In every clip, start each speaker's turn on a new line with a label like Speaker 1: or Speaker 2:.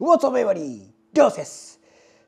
Speaker 1: What's up everybody? です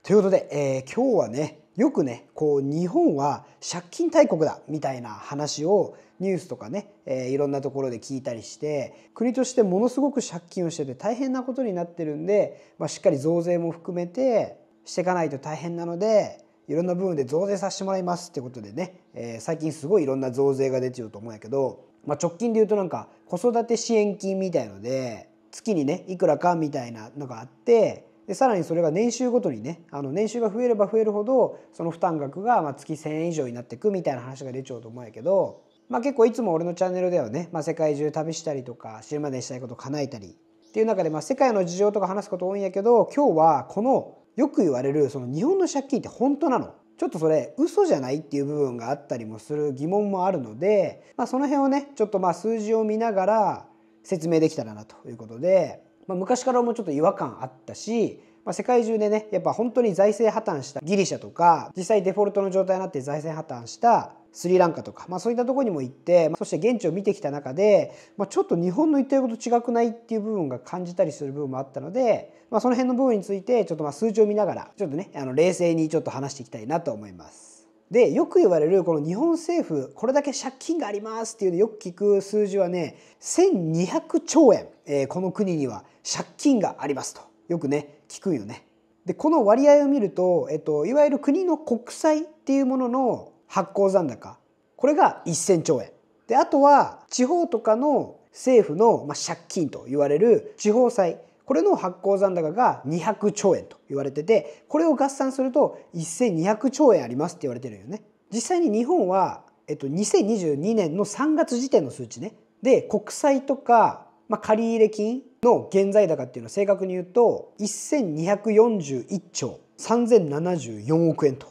Speaker 1: ということで、えー今日はねよくねこう日本は借金大国だみたいな話をニュースとかね、えーいろんなところで聞いたりして国としてものすごく借金をしてて大変なことになってるんで、まあ、しっかり増税も含めてしていかないと大変なのでいろんな部分で増税させてもらいますってことでね、えー最近すごいいろんな増税が出てると思うんやけど、まあ、直近で言うとなんか子育て支援金みたいので月にねいくらかみたいなのがあってでさらにそれが年収ごとにねあの年収が増えれば増えるほどその負担額がま月1,000円以上になっていくみたいな話が出ちゃうと思うんやけど、まあ、結構いつも俺のチャンネルではね、まあ、世界中旅したりとか死ぬまでにしたいことを叶えたりっていう中で、まあ、世界の事情とか話すこと多いんやけど今日はこのよく言われるその日本の借金って本当なの。ちょっとそれ嘘じゃないっていう部分があったりもする疑問もあるので、まあ、その辺をねちょっとまあ数字を見ながら説明できたらなということで、まあ、昔からもちょっと違和感あったし、まあ、世界中でねやっぱ本当に財政破綻したギリシャとか実際デフォルトの状態になって財政破綻したスリランカとか、まあ、そういったとこにも行って、まあそして現地を見てきた中で、まあ、ちょっと日本の言ってること違くないっていう部分が感じたりする部分もあったので、まあ、その辺の部分についてちょっとまあ数字を見ながらちょっとねあの冷静にちょっと話していきたいなと思います。でよく言われるこの日本政府これだけ借金がありますっていうのよく聞く数字はね1200兆円、えーこの国には借金がありますと。よくね聞くよね。でこの割合を見ると、えっと、いわゆる国の国債っていうものの発行残高これが1,000兆円。であとは地方とかの政府の、まあ、借金と言われる地方債。これの発行残高が200兆円と言われててこれを合算すると1200兆円ありますって言われてるよね。実際に日本は、えっと、2022年の3月時点の数値ねで国債とか、まあ、借入金の現在高っていうのは正確に言うと1241兆3074億円と。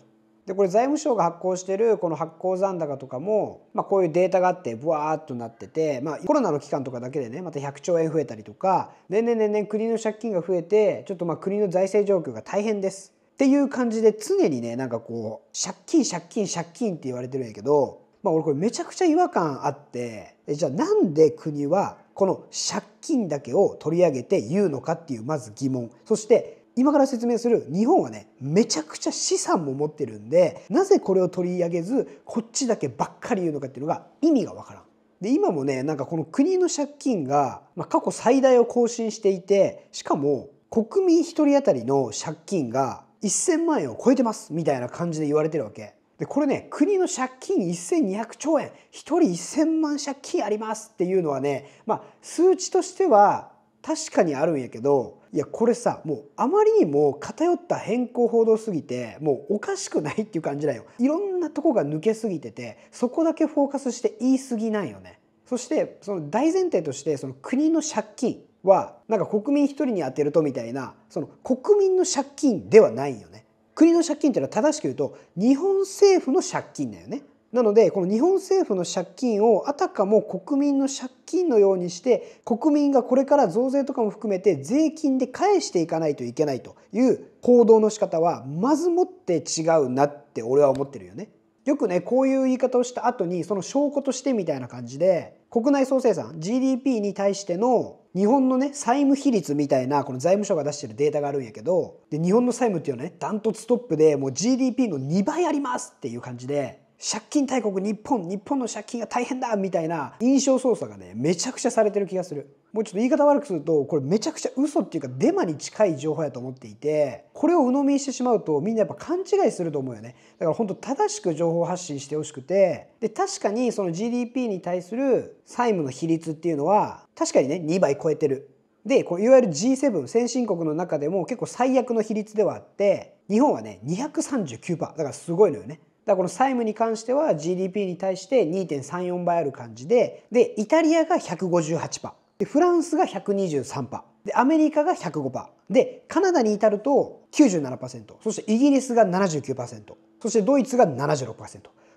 Speaker 1: でこれ財務省が発行してるこの発行残高とかも、まあ、こういうデータがあってブワーっとなってて、まあ、コロナの期間とかだけでねまた100兆円増えたりとか年々年々国の借金が増えてちょっとまあ国の財政状況が大変です。っていう感じで常にねなんかこう借金借金借金って言われてるんやけど、まあ、俺これめちゃくちゃ違和感あってじゃあなんで国はこの借金だけを取り上げて言うのかっていうまず疑問。そして今から説明する日本はねめちゃくちゃ資産も持ってるんでなぜこれを取り上げずこっちだけばっかり言うのかっていうのが意味がわからん。で今もねなんかこの国の借金が、まあ、過去最大を更新していてしかも国民1人当たりの借金が1,000万円を超えてますみたいな感じで言われてるわけ。でこれね国の借金1200兆円1人1,000万借金ありますっていうのはねまあ数値としては確かにあるんやけどいやこれさもうあまりにも偏った変更報道すぎてもうおかしくないっていう感じだよ。いろんなとこが抜けすぎててそこだけフォーカスして言い過ぎなんよね。そしてその大前提としてその国の借金はなんか国民一人に当てるとみたいなその国民の借金ではないよね。国の借金っていうのは正しく言うと日本政府の借金だよね。なのでこの日本政府の借金をあたかも国民の借金のようにして国民がこれから増税とかも含めて税金で返していかないといけないという行動の仕方はまずもって違うなって俺は思ってるよね。よくねこういう言い方をした後にその証拠としてみたいな感じで国内総生産 GDP に対しての日本のね債務比率みたいなこの財務省が出してるデータがあるんやけどで日本の債務っていうのはねダントツトップでもう GDP の2倍ありますっていう感じで借金大国日本日本の借金が大変だみたいな印象操作がねめちゃくちゃされてる気がする。もうちょっと言い方悪くするとこれめちゃくちゃ嘘っていうかデマに近い情報やと思っていてこれを鵜呑みにしてしまうとみんなやっぱ勘違いすると思うよね。だから本当正しく情報発信してほしくて。で確かにその GDP に対する債務の比率っていうのは確かにね2倍超えてる。でこういわゆる G7 先進国の中でも結構最悪の比率ではあって日本はね239%だからすごいのよね。だからこの債務に関しては GDP に対して2.34倍ある感じででイタリアが158%でフランスが123%でアメリカが105%でカナダに至ると97%そしてイギリスが79%そしてドイツが76%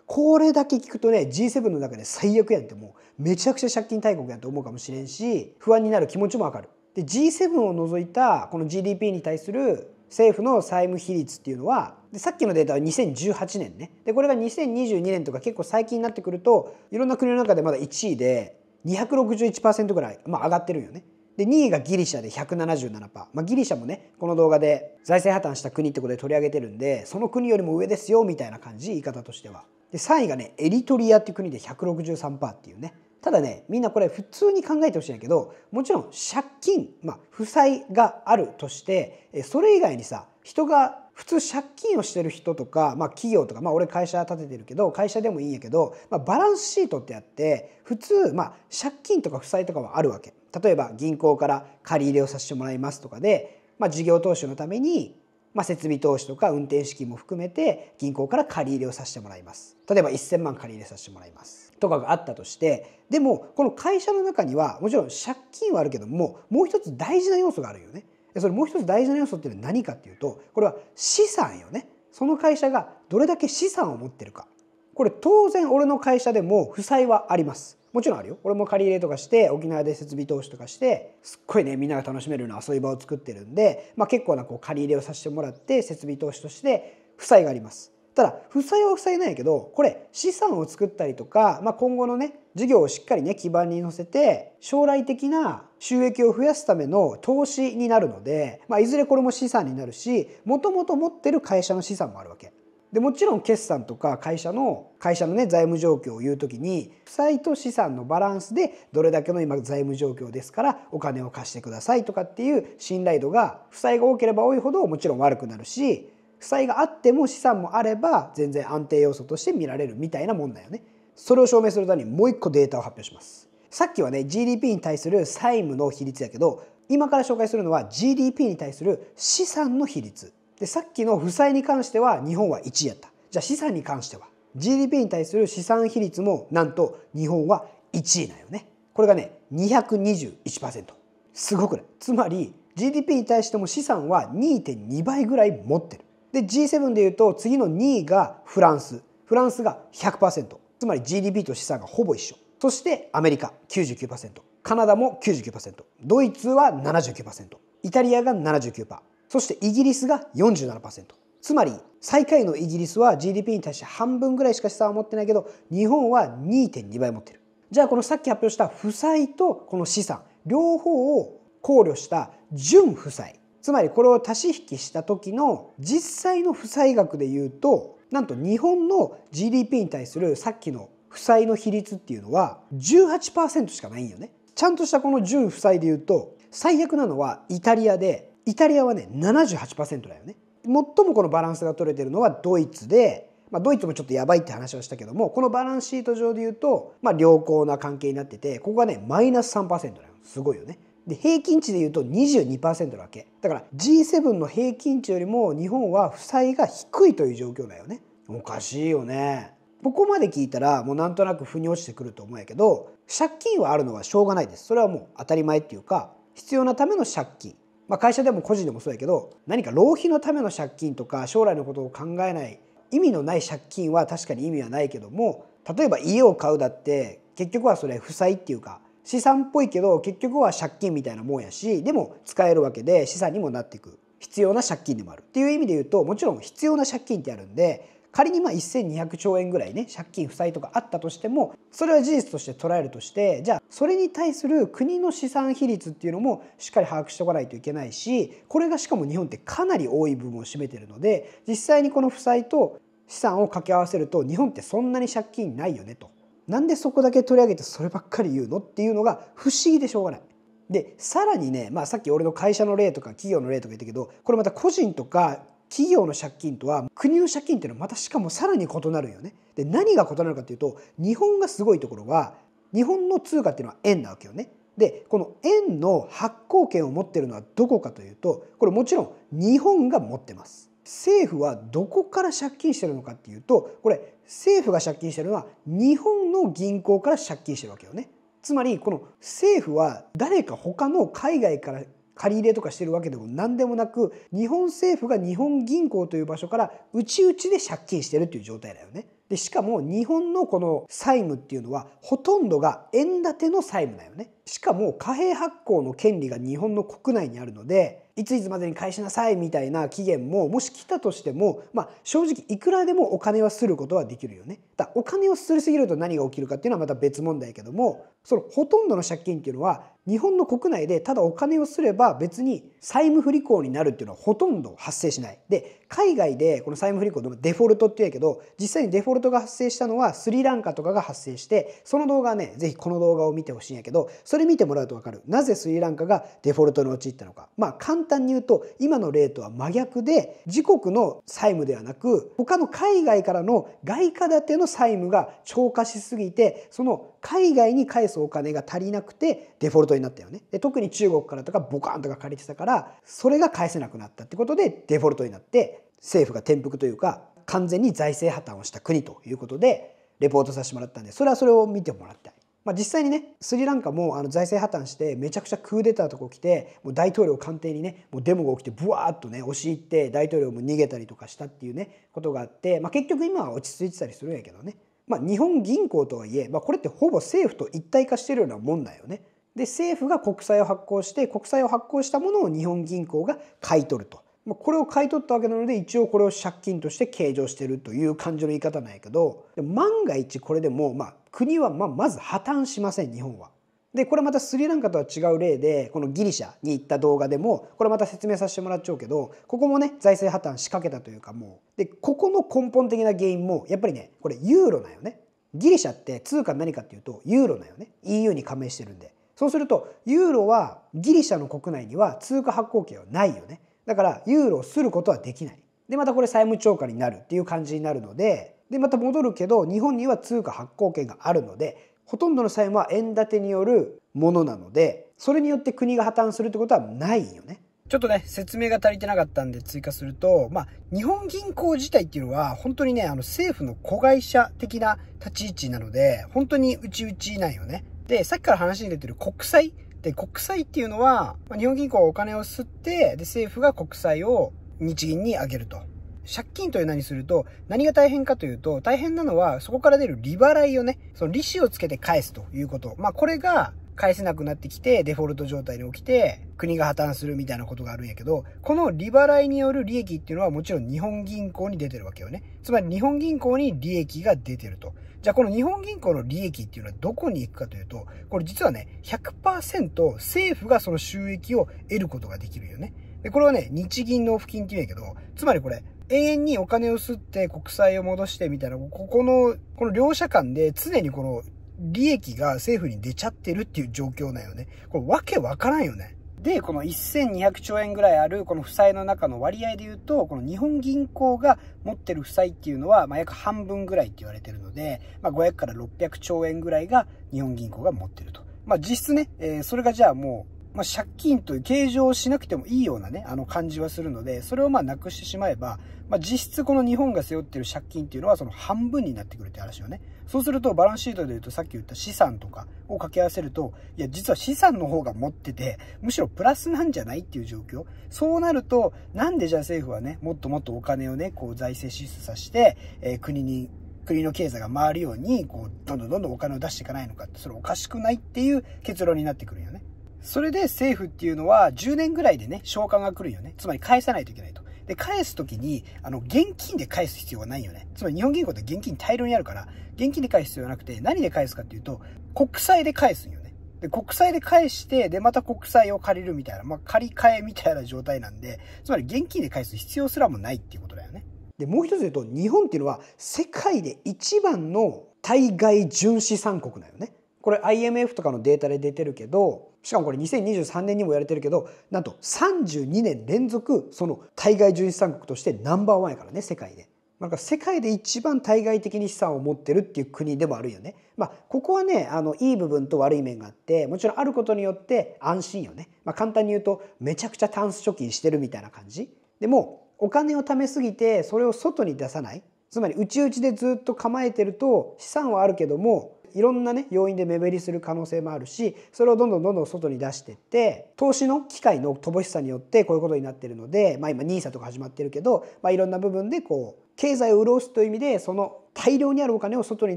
Speaker 1: これだけ聞くとね G7 の中で最悪やんってもうめちゃくちゃ借金大国やんと思うかもしれんし不安になる気持ちもわかる。で G7 を除いたこの GDP に対する政府の債務比率っていうのはでさっきのデータは2018年ねでこれが2022年とか結構最近になってくるといろんな国の中でまだ1位で261%ぐらい、まあ、上がってるんよね。で2位がギリシャで177%、まあ、ギリシャもねこの動画で財政破綻した国ってことで取り上げてるんでその国よりも上ですよみたいな感じ言い方としては。で3位がねエリトリアっていう国で163%っていうね。ただねみんなこれ普通に考えてほしいんだけどもちろん借金、まあ、負債があるとしてそれ以外にさ人が普通借金をしてる人とか、まあ、企業とか、まあ、俺会社立ててるけど会社でもいいんやけど、まあ、バランスシートってあって普通、まあ、借金とか負債とかはあるわけ。例えば銀行から借り入れをさせてもらいますとかで、まあ、事業投資のために、まあ、設備投資とか運転資金も含めて銀行から借り入れをさせてもらいます。例えば1000万借り入れさせてもらいます。とかがあったとしてでもこの会社の中にはもちろん借金はあるけどももう一つ大事な要素があるよね。それもう一つ大事な要素っていうのは何かっていうとこれは資産よね。その会社がどれだけ資産を持ってるか。これ当然俺の会社でも負債はあります。もちろんあるよ。俺も借り入れとかして沖縄で設備投資とかしてすっごいねみんなが楽しめるような遊び場を作ってるんで、まあ、結構なこう借り入れをさせてもらって設備投資として負債があります。ただ負債は負債なんやけどこれ資産を作ったりとか、まあ、今後のね事業をしっかりね基盤に乗せて将来的な収益を増やすための投資になるので、まあ、いずれこれも資産になるしもともと持ってる会社の資産もあるわけ。でもちろん決算とか会社の会社のね財務状況を言う時に負債と資産のバランスでどれだけの今財務状況ですからお金を貸してくださいとかっていう信頼度が負債が多ければ多いほどもちろん悪くなるし負債があっても資産もあれば全然安定要素として見られるみたいなもんだよね。それを証明するためにもう一個データを発表します。さっきはね GDP に対する債務の比率やけど今から紹介するのは GDP に対する資産の比率。でさっきの負債に関しては日本は1位やった。じゃあ資産に関しては GDP に対する資産比率もなんと日本は1位なんよね。これがね221%すごくない？つまり GDP に対しても資産は2.2倍ぐらい持ってる。で G7 でいうと次の2位がフランス。フランスが100%つまり GDP と資産がほぼ一緒。そしてアメリカ99%カナダも99%ドイツは79%イタリアが79%そしてイギリスが47%つまり最下位のイギリスは GDP に対して半分ぐらいしか資産を持ってないけど日本は2.2倍持ってる。じゃあこのさっき発表した負債とこの資産両方を考慮した純負債。つまりこれを足し引きした時の実際の負債額でいうとなんと日本の GDP に対するさっきの負債の比率っていうのは18%しかないんよね。ちゃんとしたこの純負債でいうと最悪なのはイタリアでイタリアはね78%だよね。最もこのバランスが取れてるのはドイツでまあ、ドイツもちょっとやばいって話をしたけどもこのバランスシート上で言うと、まあ、良好な関係になっててここがねマイナス3%だよすごいよね。で平均値でいうと22%なわけだから G7 の平均値よりも日本は負債が低いという状況だよねおかしいよねここまで聞いたらもうなんとなく腑に落ちてくると思うんやけど借金はあるのはしょうがないです。それはもう当たり前っていうか必要なための借金。まあ、会社でも個人でもそうやけど何か浪費のための借金とか将来のことを考えない意味のない借金は確かに意味はないけども例えば家を買うだって結局はそれ負債っていうか資産っぽいけど結局は借金みたいなもんやしでも使えるわけで資産にもなっていく。必要な借金でもある。っていう意味で言うともちろん必要な借金ってあるんで仮にまあ1200兆円ぐらいね借金負債とかあったとしてもそれは事実として捉えるとしてじゃあそれに対する国の資産比率っていうのもしっかり把握しておかないといけないしこれがしかも日本ってかなり多い部分を占めてるので実際にこの負債と資産を掛け合わせると日本ってそんなに借金ないよねと。なんでそこだけ取り上げてそればっかり言うのっていうのが不思議でしょうがない。でさらにね、まあ、さっき俺の会社の例とか企業の例とか言ったけどこれまた個人とか企業の借金とは国の借金っていうのはまたしかもさらに異なるよね。で何が異なるかっていうと日本がすごいところは日本の通貨っていうのは円なわけよね。でこの円の発行権を持ってるのはどこかというとこれもちろん日本が持ってます。政府はどこから借金してるのかっていうとこれ政府が借金してるのは日本の銀行から借金してるわけよね。つまりこの政府は誰か他の海外から借り入れとかしてるわけでも何でもなく日本政府が日本銀行という場所から内々で借金してるっていう状態だよね。でしかも日本のこの債務っていうのはほとんどが円建ての債務だよね。しかも貨幣発行の権利が日本の国内にあるのでいついつまでに返しなさいみたいな期限ももし来たとしても、まあ、正直いくらでもお金はすることはできるよね。だお金をすりすぎると何が起きるかっていうのはまた別問題やけどもそのほとんどの借金っていうのは日本の国内でただお金をすれば別に債務不履行になるっていうのはほとんど発生しない。で海外でこの債務不履行でデフォルトって言うけど実際にデフォルトが発生したのはスリランカとかが発生してその動画はね是非この動画を見てほしいんやけどそれ見てもらうと分かるなぜスリランカがデフォルトに陥ったのかまあ簡単に言うと今の例とは真逆で自国の債務ではなく他の海外からの外貨建ての債務が超過しすぎてその海外に返すお金が足りなくてデフォルトになったよねで特に中国からとかボカンとか借りてたからそれが返せなくなったってことでデフォルトになって政府が転覆というか完全に財政破綻をした国ということでレポートさせてもらったんでそれはそれを見てもらいたい。まあ、実際にねスリランカもあの財政破綻してめちゃくちゃクーデターとか起きてもう大統領官邸にねもうデモが起きてブワーッとね押し入って大統領も逃げたりとかしたっていうねことがあって、まあ、結局今は落ち着いてたりするんやけどねまあ、日本銀行とはいえ、まあ、これってほぼ政府と一体化してるようなもんだよね。で政府が国債を発行して国債を発行したものを日本銀行が買い取るとま。これを買い取ったわけなので一応これを借金として計上してるという感じの言い方なんやけど万が一これでもまあ国はままず破綻しません日本は。でこれまたスリランカとは違う例でこのギリシャに行った動画でもこれまた説明させてもらっちゃうけどここもね財政破綻仕掛けたというかもう。でここの根本的な原因もやっぱりねこれユーロなんよね。ギリシャって通貨何かっていうとユーロなんよね。EU に加盟してるんで。そうするとユーロはギリシャの国内には通貨発行権はないよね。だからユーロをすることはできない。でまたこれ債務超過になるっていう感じになるのででまた戻るけど日本には通貨発行権があるのでほとんどの債務は円建てによるものなのでそれによって国が破綻するってことはないよね。ちょっとね、説明が足りてなかったんで追加すると、まあ、日本銀行自体っていうのは、本当にね、あの、政府の子会社的な立ち位置なので、本当に内々なんよね。で、さっきから話に出てる国債。で、国債っていうのは、日本銀行はお金を吸って、で、政府が国債を日銀に上げると。借金という名にすると、何が大変かというと、大変なのは、そこから出る利払いをね、その利子をつけて返すということ。まあ、これが、返せなくなってきて、デフォルト状態に起きて、国が破綻するみたいなことがあるんやけど、この利払いによる利益っていうのはもちろん日本銀行に出てるわけよね。つまり日本銀行に利益が出てると。じゃあこの日本銀行の利益っていうのはどこに行くかというと、これ実はね、100%政府がその収益を得ることができるよね。で、これはね、日銀納付金って言うんやけど、つまりこれ、永遠にお金を吸って国債を戻してみたいな、ここの、この両者間で常にこの利益が政府に出ちゃってるっていう状況だよね。これわけわからんよね。で、この1200兆円ぐらいあるこの負債の中の割合で言うと、この日本銀行が持ってる負債っていうのは、まあ、約半分ぐらいって言われてるので、まあ、500から600兆円ぐらいが日本銀行が持ってると。まあ、実質ね、えー、それがじゃあもうまあ、借金という計上しなくてもいいようなね、あの感じはするので、それをまあなくしてしまえば、まあ、実質この日本が背負ってる借金っていうのはその半分になってくるって話よね。そうするとバランスシートで言うとさっき言った資産とかを掛け合わせると、いや実は資産の方が持ってて、むしろプラスなんじゃないっていう状況。そうなると、なんでじゃあ政府はね、もっともっとお金をね、こう財政支出させて、えー、国に国の経済が回るように、こう、どんどんどんどんお金を出していかないのかって、それおかしくないっていう結論になってくるよね。それで政府っていうのは10年ぐらいでね、償還が来るよね。つまり返さないといけないと。で、返すときに、あの、現金で返す必要はないよね。つまり日本銀行って現金大量にあるから、現金で返す必要はなくて、何で返すかっていうと、国債で返すんよね。で、国債で返して、で、また国債を借りるみたいな、まあ、借り換えみたいな状態なんで、つまり現金で返す必要すらもないっていうことだよね。で、もう一つ言うと、日本っていうのは、世界で一番の対外純資産国だよね。これ IMF とかのデータで出てるけどしかもこれ2023年にも言われてるけどなんと32年連続その対外純資産国としてナンバーワンやからね世界で。なんか世界で一番対外的に資産を持ってるっていう国でもあるよね。まあ、ここはねあのいい部分と悪い面があってもちろんあることによって安心よね。まあ、簡単に言うとめちゃくちゃタンス貯金してるみたいな感じ。でもお金を貯めすぎてそれを外に出さないつまり内々でずっと構えてると資産はあるけどもいろんなね要因で目減りする可能性もあるしそれをどんどんどんどん外に出してって投資の機会の乏しさによってこういうことになってるので、まあ、今 NISA とか始まってるけど、まあ、いろんな部分でこう経済を潤すという意味でその大量にあるお金を外に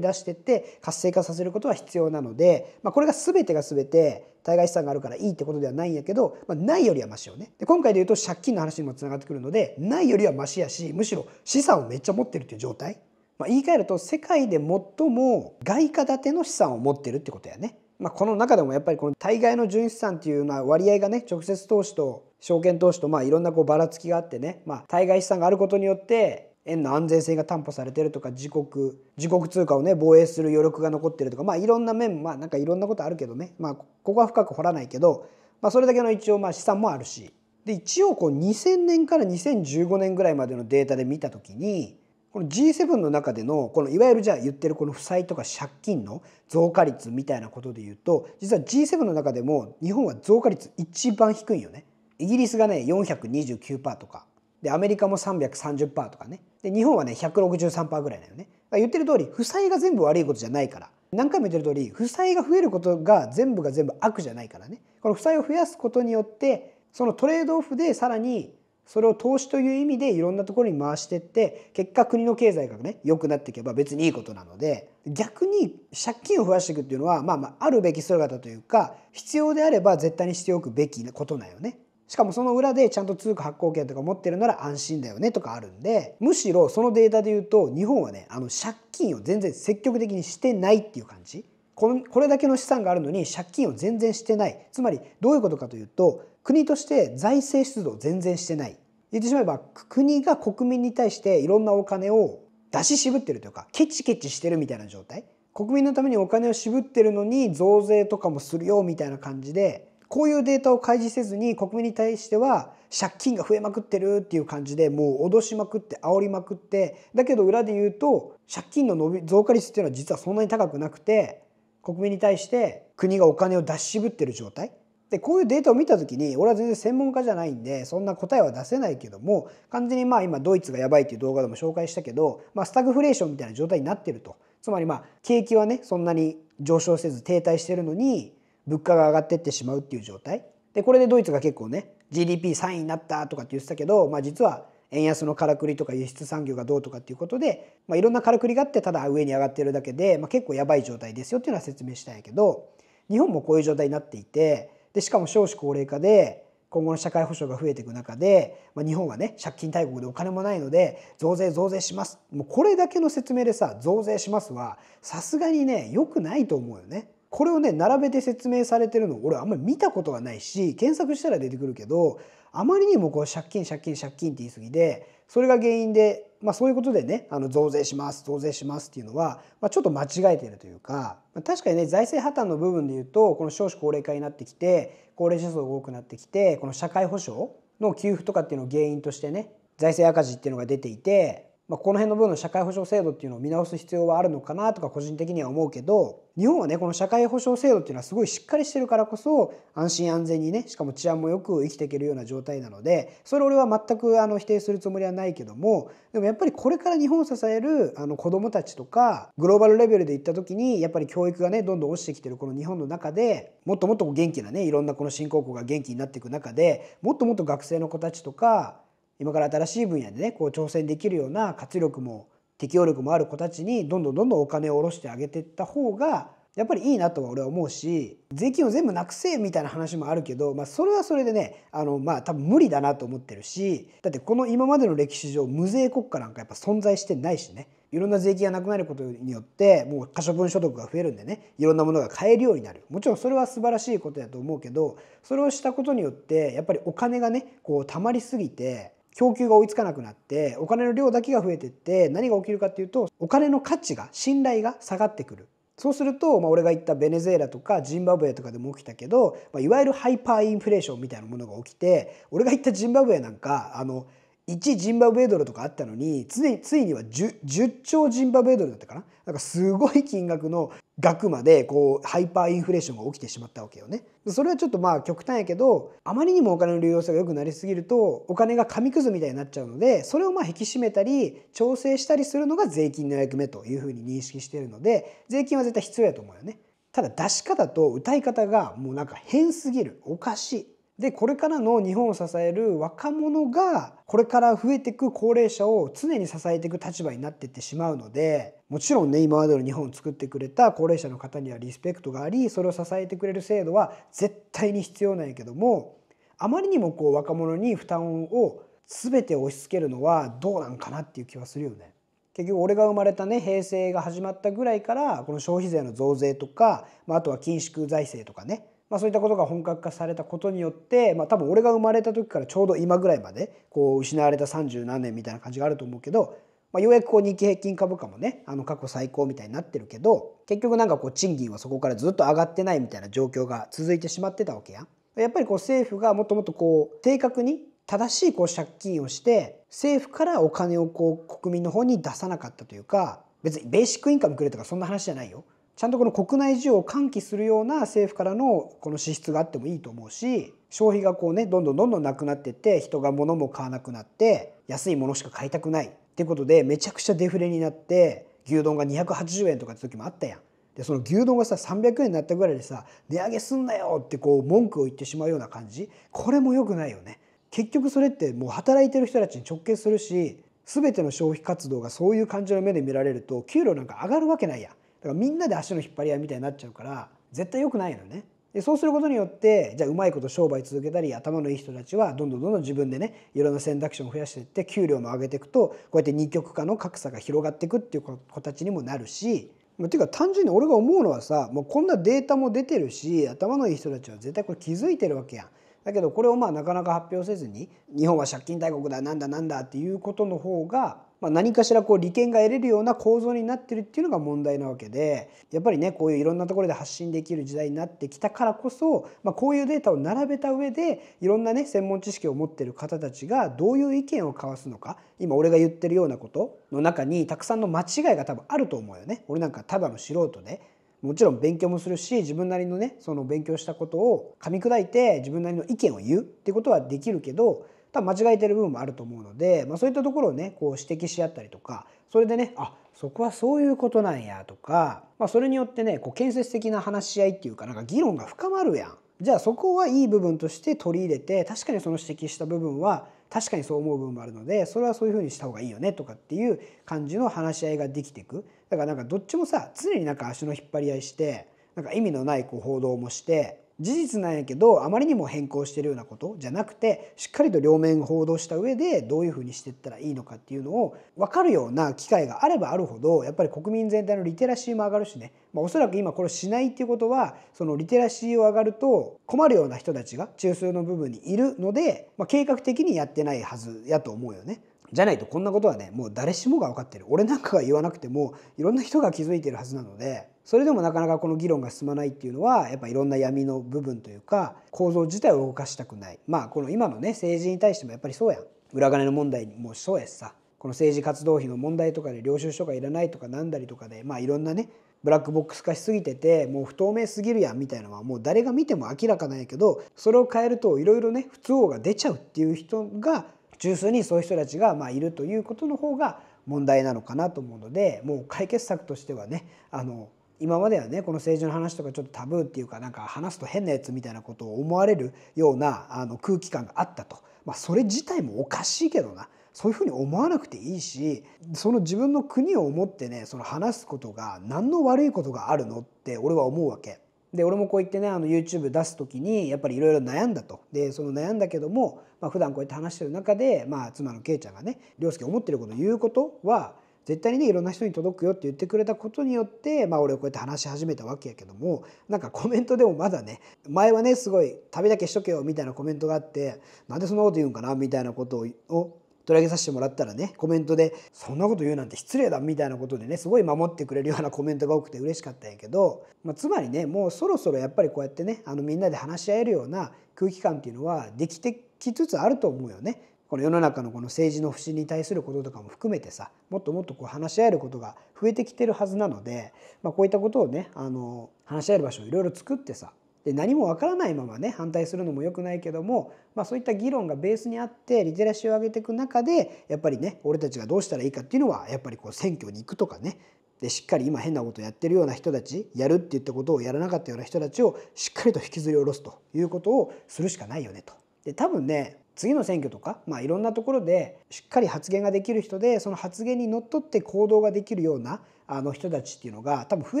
Speaker 1: 出してって活性化させることは必要なので、まあ、これが全てが全て対外資産があるからいいってことではないんやけど、まあ、ないよりはマシよね。で今回で言うと借金の話にもつながってくるのでないよりはマシやしむしろ資産をめっちゃ持ってるっていう状態。まあ、言い換えると世界で最も外貨建ての資産を持ってるってことやね。まあ、この中でもやっぱりこの対外の純資産っていうのは割合がね直接投資と証券投資とまあいろんなこうばらつきがあってね、まあ、対外資産があることによって円の安全性が担保されてるとか自国自国通貨をね防衛する余力が残ってるとかまあいろんな面まあなんかいろんなことあるけどね。まあここは深く掘らないけど、まあ、それだけの一応まあ資産もあるし。で一応こう2000年から2015年ぐらいまでのデータで見た時にこの G7 の中でのこのいわゆるじゃあ言ってるこの負債とか借金の増加率みたいなことで言うと実は G7 の中でも日本は増加率一番低いよね。イギリスがね429%とかでアメリカも330%とかね。で日本はね163%ぐらいだよね。言ってる通り負債が全部悪いことじゃないから。何回も言ってる通り負債が増えることが全部が全部悪じゃないからね。この負債を増やすことによってそのトレードオフでさらにそれを投資という意味でいろんなところに回してって結果国の経済がね良くなっていけば別にいいことなので逆に借金を増やしていくっていうのはまあまああるべき姿というか必要であれば絶対にしておくべきことなよね。しかもその裏でちゃんと通貨発行権とか持ってるなら安心だよねとかあるんでむしろそのデータで言うと日本はねあの借金を全然積極的にしてないっていう感じこれだけの資産があるのに借金を全然してないつまりどういうことかというと国として財政出動全然してない。言ってしまえば国が国民に対していろんなお金を出し渋ってるというかケチケチしてるみたいな状態。国民のためにお金を渋ってるのに増税とかもするよみたいな感じでこういうデータを開示せずに国民に対しては借金が増えまくってるっていう感じでもう脅しまくって煽りまくってだけど裏で言うと借金の伸び増加率っていうのは実はそんなに高くなくて国民に対して国がお金を出し渋ってる状態。でこういうデータを見た時に俺は全然専門家じゃないんでそんな答えは出せないけども完全にまあ今ドイツがやばいっていう動画でも紹介したけど、まあ、スタグフレーションみたいな状態になってると。つまりまあ景気はねそんなに上昇せず停滞してるのに物価が上がってってしまうっていう状態。でこれでドイツが結構ね GDP3 位になったとかって言ってたけど、まあ、実は円安のからくりとか輸出産業がどうとかっていうことで、まあ、いろんなからくりがあってただ上に上がってるだけで、まあ、結構やばい状態ですよっていうのは説明したんやけど日本もこういう状態になっていてでしかも少子高齢化で今後の社会保障が増えていく中で、まあ、日本はね借金大国でお金もないので増税増税しますもうこれだけの説明でさ増税しますはさすがにね良くないと思うよね。これをね並べて説明されてるの俺あんまり見たことがないし検索したら出てくるけどあまりにもこう借金借金借金って言い過ぎでそれが原因で、まあ、そういうことでねあの増税します増税しますっていうのは、まあ、ちょっと間違えてるというか、まあ、確かにね財政破綻の部分で言うとこの少子高齢化になってきて高齢者数が多くなってきてこの社会保障の給付とかっていうのを原因としてね財政赤字っていうのが出ていてまあ、この辺の部分の社会保障制度っていうのを見直す必要はあるのかなとか個人的には思うけど日本はねこの社会保障制度っていうのはすごいしっかりしてるからこそ安心安全にねしかも治安もよく生きていけるような状態なのでそれ俺は全くあの否定するつもりはないけどもでもやっぱりこれから日本を支えるあの子どもたちとかグローバルレベルでいった時にやっぱり教育がねどんどん落ちてきてるこの日本の中でもっともっと元気なねいろんなこの新興国が元気になっていく中でもっともっと学生の子たちとか今から新しい分野でねこう挑戦できるような活力も適応力もある子たちにどんどんどんどんお金を下ろしてあげていった方がやっぱりいいなとは俺は思うし税金を全部なくせみたいな話もあるけど、まあ、それはそれでねあのまあ多分無理だなと思ってるしだってこの今までの歴史上無税国家なんかやっぱ存在してないしね。いろんな税金がなくなることによってもう可処分所得が増えるんでねいろんなものが買えるようになる。もちろんそれは素晴らしいことだと思うけどそれをしたことによってやっぱりお金がねこう溜まりすぎて供給が追いつかなくなってお金の量だけが増えてって何が起きるかっていうとお金の価値が信頼が下がってくる。そうすると、まあ、俺が言ったベネズエラとかジンバブエとかでも起きたけど、まあ、いわゆるハイパーインフレーションみたいなものが起きて俺が言ったジンバブエなんかあの1ジンバブエドルとかあったのについついには 10, 10兆ジンバブエドルだったかな？なんかすごい金額の額までこうハイパーインフレーションが起きてしまったわけよね。それはちょっとまあ極端やけどあまりにもお金の流用性が良くなりすぎるとお金が紙くずみたいになっちゃうのでそれをまあ引き締めたり調整したりするのが税金の役目というふうに認識しているので税金は絶対必要やと思うよね。ただ出し方と歌い方がもうなんか変すぎるおかしいでこれからの日本を支える若者がこれから増えていく高齢者を常に支えていく立場になっていってしまうのでもちろんね今までの日本を作ってくれた高齢者の方にはリスペクトがありそれを支えてくれる制度は絶対に必要なんやけどもあまりにもこう若者に負担を全て押し付けるのはどうなんかなっていう気はするよね。結局俺が生まれたね平成が始まったぐらいからこの消費税の増税とか、まあ、あとは緊縮財政とかね、まあ、そういったことが本格化されたことによって、まあ、多分俺が生まれた時からちょうど今ぐらいまでこう失われた30何年みたいな感じがあると思うけど、まあ、ようやくこう日経平均株価もねあの過去最高みたいになってるけど結局なんかこう賃金はそこからずっと上がってないみたいな状況が続いてしまってたわけや。やっぱりこう政府がもっともっとこう正確に正しいこう借金をして政府からお金をこう国民の方に出さなかったというか別にベーシックインカムくれとかそんな話じゃないよ。ちゃんとこの国内需要を喚起するような政府からのこの支出があってもいいと思うし消費がこうねどんどんどんどんなくなってって人が物も買わなくなって安いものしか買いたくないってことでめちゃくちゃデフレになって牛丼が280円とかって時もあったやん。でその牛丼がさ300円になったぐらいでさ値上げすんなよってこう文句を言ってしまうような感じこれも良くないよね。結局それってもう働いてる人たちに直結するし全ての消費活動がそういう感じの目で見られると給料なんか上がるわけないやんだからみんなで足の引っ張り合いみたいになっちゃうから絶対良くないのね。でそうすることによってじゃあうまいこと商売続けたり頭のいい人たちはどんどんどんどん自分でねいろんな選択肢を増やしていって給料も上げていくとこうやって二極化の格差が広がっていくっていう子たちにもなるしっていうか単純に俺が思うのはさもうこんなデータも出てるし頭のいい人たちは絶対これ気づいてるわけやん。だけどこれをまあなかなか発表せずに日本は借金大国だなんだなんだっていうことの方がまあ、何かしらこう利権が得れるような構造になってるっていうのが問題なわけでやっぱりねこういういろんなところで発信できる時代になってきたからこそ、まあ、こういうデータを並べた上でいろんなね専門知識を持ってる方たちがどういう意見を交わすのか今俺が言ってるようなことの中にたくさんの間違いが多分あると思うよね。俺なんかただの素人でもちろん勉強もするし自分なりのねその勉強したことを噛み砕いて自分なりの意見を言うってことはできるけど多分間違えてる部分もあると思うので、まあ、そういったところをねこう指摘し合ったりとかそれでねあそこはそういうことなんやとか、まあ、それによってねこう建設的な話し合いっていうかなんか議論が深まるやん。じゃあそこはいい部分として取り入れて確かにその指摘した部分は確かにそう思う部分もあるのでそれはそういうふうにした方がいいよねとかっていう感じの話し合いができていくだからなんかどっちもさ常になんか足の引っ張り合いしてなんか意味のないこう報道もして事実なんやけどあまりにも変更してるようなことじゃなくてしっかりと両面報道した上でどういうふうにしていったらいいのかっていうのを分かるような機会があればあるほどやっぱり国民全体のリテラシーも上がるしね、まあ、おそらく今これしないっていうことはそのリテラシーを上がると困るような人たちが中枢の部分にいるので、まあ、計画的にやってないはずやと思うよね。じゃないとこんなことはねもう誰しもが分かってる俺なんかが言わなくてもいろんな人が気づいてるはずなのでそれでもなかなかこの議論が進まないっていうのはやっぱいろんな闇の部分というか構造自体を動かしたくない。まあこの今のね政治に対してもやっぱりそうやん。裏金の問題もそうやしさ。この政治活動費の問題とかで領収書がいらないとかなんだりとかでまあいろんなねブラックボックス化しすぎててもう不透明すぎるやんみたいなのはもう誰が見ても明らかなんやけどそれを変えるといろいろね不都合が出ちゃうっていう人が中枢にそういう人たちがまあいるということの方が問題なのかなと思うのでもう解決策としてはねあの今まではねこの政治の話とかちょっとタブーっていうかなんか話すと変なやつみたいなことを思われるようなあの空気感があったと、まあ、それ自体もおかしいけどな。そういうふうに思わなくていいしその自分の国を思ってねその話すことが何の悪いことがあるのって俺は思うわけ。で俺もこう言ってねあの YouTube 出す時にやっぱりいろいろ悩んだと。でその悩んだけども、まあ普段こうやって話してる中で、まあ、妻のケイちゃんがね涼介思ってることを言うことは絶対にねいろんな人に届くよって言ってくれたことによって、まあ、俺はこうやって話し始めたわけやけどもなんかコメントでもまだね前はねすごい旅だけしとけよみたいなコメントがあってなんでそんなこと言うんかな？みたいなことを取り上げさせてもらったらねコメントで「そんなこと言うなんて失礼だ」みたいなことでねすごい守ってくれるようなコメントが多くて嬉しかったんやけど、まあ、つまりねもうそろそろやっぱりこうやってねあのみんなで話し合えるような空気感っていうのはできてきつつあると思うよね。この世の中のこの政治の不信に対することとかも含めてさもっともっとこう話し合えることが増えてきてるはずなので、まあ、こういったことをねあの話し合える場所をいろいろ作ってさで何もわからないままね反対するのも良くないけども、まあ、そういった議論がベースにあってリテラシーを上げていく中でやっぱりね俺たちがどうしたらいいかっていうのはやっぱりこう選挙に行くとかねでしっかり今変なことやってるような人たちやるって言ったことをやらなかったような人たちをしっかりと引きずり下ろすということをするしかないよねと。で多分ね次の選挙とか、まあ、いろんなところでしっかり発言ができる人でその発言にのっとって行動ができるようなあの人たちっていうのが多分増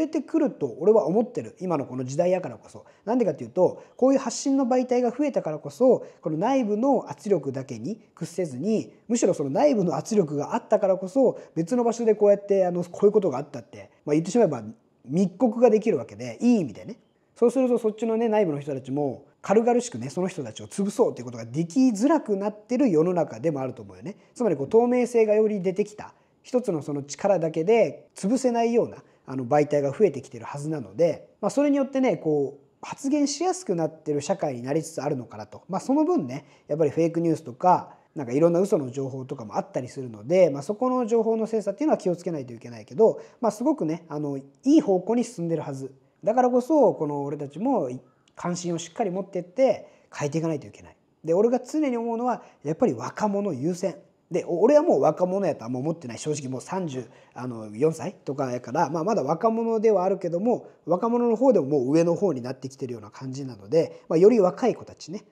Speaker 1: えてくると俺は思ってる。今のこの時代やからこそ。なんでかっていうとこういう発信の媒体が増えたからこそこの内部の圧力だけに屈せずにむしろその内部の圧力があったからこそ別の場所でこうやってあのこういうことがあったって、まあ、言ってしまえば密告ができるわけでいい意味でね。そうするとそっちのね内部の人たちも軽々しくねその人たちを潰そうということができづらくなってる世の中でもあると思うよね。つまりこう透明性がより出てきた一つのその力だけで潰せないようなあの媒体が増えてきてるはずなので、まあ、それによってねこう発言しやすくなってる社会になりつつあるのかなと、まあ、その分ねやっぱりフェイクニュースとかなんかいろんな嘘の情報とかもあったりするので、まあ、そこの情報の精査っていうのは気をつけないといけないけど、まあ、すごくねあのいい方向に進んでるはずだからこそこの俺たちも関心をしっかり持ってって変えていかないといけない。で俺が常に思うのはやっぱり若者優先。で俺はもう若者やとはもう思ってない。正直もう34歳とかやから、まあ、まだ若者ではあるけども若者の方でももう上の方になってきてるような感じなので、まあ、より若い子たちね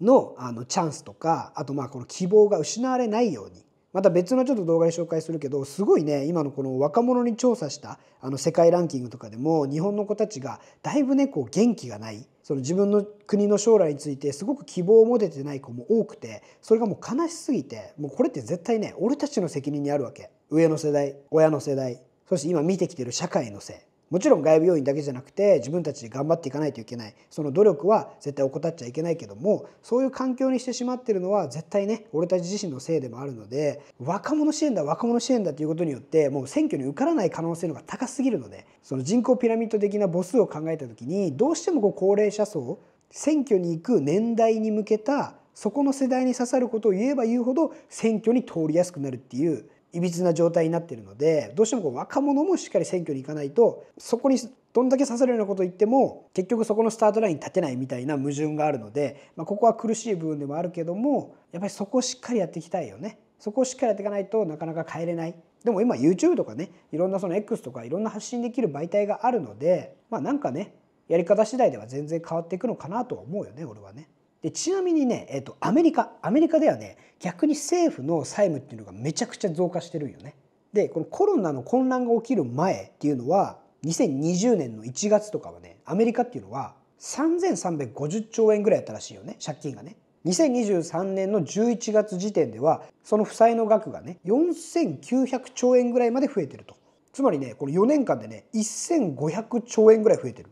Speaker 1: のあのチャンスとかあとまあこの希望が失われないように。また別のちょっと動画で紹介するけどすごいね今のこの若者に調査したあの世界ランキングとかでも日本の子たちがだいぶねこう元気がない。その自分の国の将来についてすごく希望を持ててない子も多くてそれがもう悲しすぎてもうこれって絶対ね俺たちの責任にあるわけ。上の世代親の世代そして今見てきてる社会のせい。もちろん外部要因だけじゃなくて自分たちで頑張っていかないといけない。その努力は絶対怠っちゃいけないけどもそういう環境にしてしまってるのは絶対ね俺たち自身のせいでもあるので若者支援だ若者支援だということによってもう選挙に受からない可能性のが高すぎるのでその人口ピラミッド的な母数を考えた時にどうしてもこう高齢者層選挙に行く年代に向けたそこの世代に刺さることを言えば言うほど選挙に通りやすくなるっていういびつな状態になっているのでどうしてもこう若者もしっかり選挙に行かないとそこにどんだけ刺さるようなことを言っても結局そこのスタートラインに立てないみたいな矛盾があるので、まあ、ここは苦しい部分でもあるけどもやっぱりそこをしっかりやっていきたいよね。そこをしっかりやっていかないとなかなか変えれない。でも今 YouTube とかねいろんなその X とかいろんな発信できる媒体があるのでまあなんかねやり方次第では全然変わっていくのかなとは思うよね俺はね。でちなみにね、えーと、アメリカアメリカではね逆に政府の債務っていうのがめちゃくちゃ増加してるよね。でこのコロナの混乱が起きる前っていうのは2020年の1月とかはねアメリカっていうのは3350兆円ぐらいやったらしいよね借金がね。2023年の11月時点ではその負債の額がね4900兆円ぐらいまで増えてるとつまりねこの4年間でね1500兆円ぐらい増えてる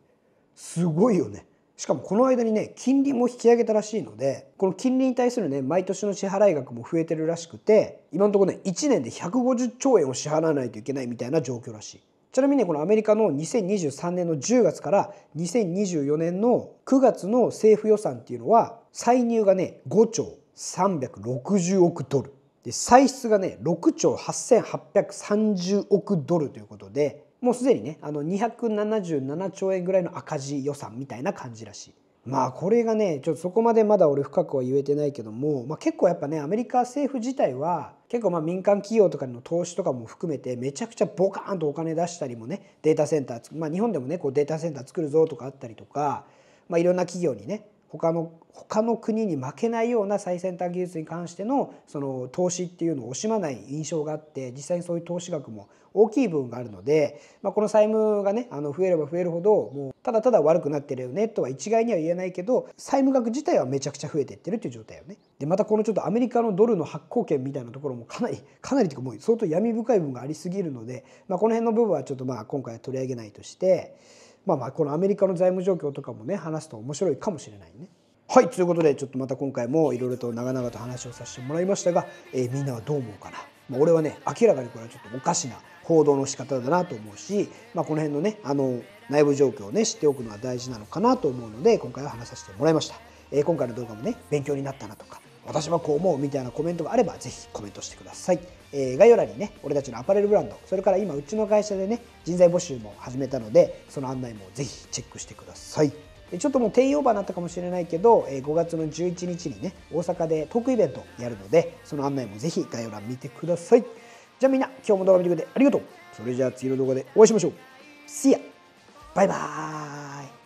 Speaker 1: すごいよねしかもこの間にね金利も引き上げたらしいのでこの金利に対するね毎年の支払い額も増えてるらしくて今のところね1年で150兆円を支払わないといけないみたいな状況らしい。ちなみにねこのアメリカの2023年の10月から2024年の9月の政府予算っていうのは歳入がね5兆360億ドルで歳出がね6兆8830億ドルということでもうすでにねあの277兆円ぐらいの赤字予算みたいな感じらしい。まあこれがねちょっとそこまでまだ俺深くは言えてないけども、まあ、結構やっぱねアメリカ政府自体は結構まあ民間企業とかの投資とかも含めてめちゃくちゃボカーンとお金出したりもねデータセンター、まあ、日本でもねこうデータセンター作るぞとかあったりとか、まあ、いろんな企業にね他の他の国に負けないような最先端技術に関してのその投資っていうのを惜しまない印象があって実際にそういう投資額も大きい部分があるので、まあ、この債務がねあの増えれば増えるほどもうただただ悪くなってるよねとは一概には言えないけど債務額自体はめちゃくちゃ増えてってるっていう状態よね。でまたこのちょっとアメリカのドルの発行権みたいなところもかなり かなりというかもう相当闇深い部分がありすぎるので、まあ、この辺の部分はちょっとまあ今回は取り上げないとして。まあまあこのアメリカの財務状況とかもね話すと面白いかもしれないね。はいということでちょっとまた今回もいろいろと長々と話をさせてもらいましたが、えー、みんなはどう思うかな、まあ、俺はね明らかにこれはちょっとおかしな報道の仕方だなと思うし、まあ、この辺のねあの内部状況をね知っておくのは大事なのかなと思うので今回は話させてもらいました、えー、今回の動画もね勉強になったなとか私はこう思うみたいなコメントがあればぜひコメントしてください、えー、概要欄にね俺たちのアパレルブランドそれから今うちの会社でね人材募集も始めたのでその案内もぜひチェックしてください。ちょっともう定員オーバーになったかもしれないけど5月の11日にね大阪でトークイベントやるのでその案内もぜひ概要欄見てください。じゃあみんな今日も動画見てくれてありがとう。それじゃあ次の動画でお会いしましょう。See ya! バイバーイ。